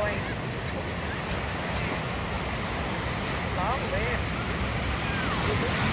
rồi. Đó của bé.